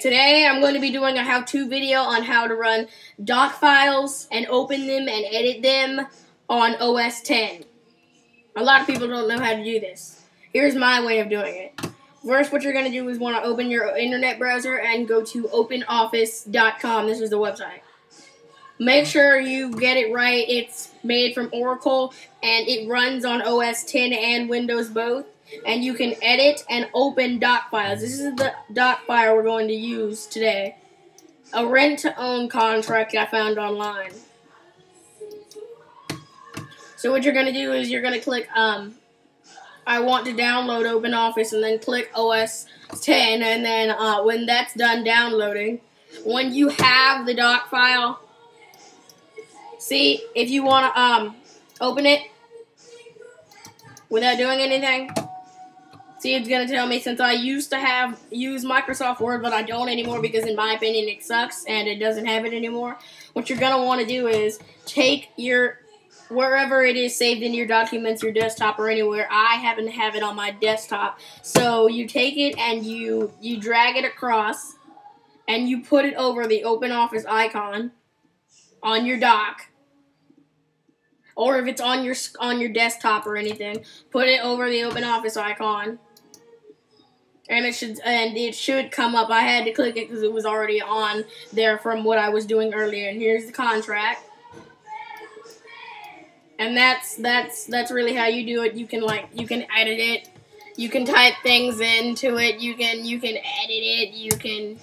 Today I'm going to be doing a how-to video on how to run doc files and open them and edit them on OS 10. A lot of people don't know how to do this. Here's my way of doing it. First, what you're going to do is want to open your internet browser and go to openoffice.com. This is the website. Make sure you get it right. It's made from Oracle and it runs on OS 10 and Windows both and you can edit and open doc files. This is the doc file we're going to use today. A rent-to-own contract I found online. So what you're going to do is you're going to click, um, I want to download OpenOffice, and then click OS 10, and then uh, when that's done downloading, when you have the doc file, see, if you want to um, open it without doing anything, See, it's gonna tell me since I used to have use Microsoft Word, but I don't anymore because, in my opinion, it sucks and it doesn't have it anymore. What you're gonna want to do is take your wherever it is saved in your documents, your desktop, or anywhere. I happen to have it on my desktop, so you take it and you you drag it across, and you put it over the Open Office icon on your dock or if it's on your on your desktop or anything, put it over the open office icon and it should and it should come up. I had to click it because it was already on there from what I was doing earlier. And here's the contract. And that's that's that's really how you do it. You can like you can edit it. You can type things into it. You can you can edit it. You can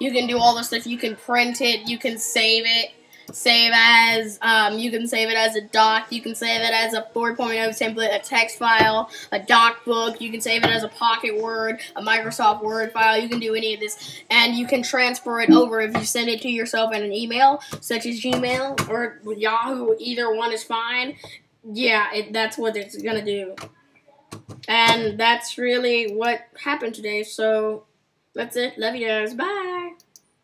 you can do all the stuff. You can print it. You can save it save as, um, you can save it as a doc, you can save it as a 4.0 template, a text file, a DocBook, you can save it as a Pocket Word, a Microsoft Word file, you can do any of this, and you can transfer it over if you send it to yourself in an email, such as Gmail or Yahoo, either one is fine. Yeah, it, that's what it's gonna do. And that's really what happened today, so that's it. Love you guys. Bye.